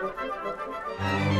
Música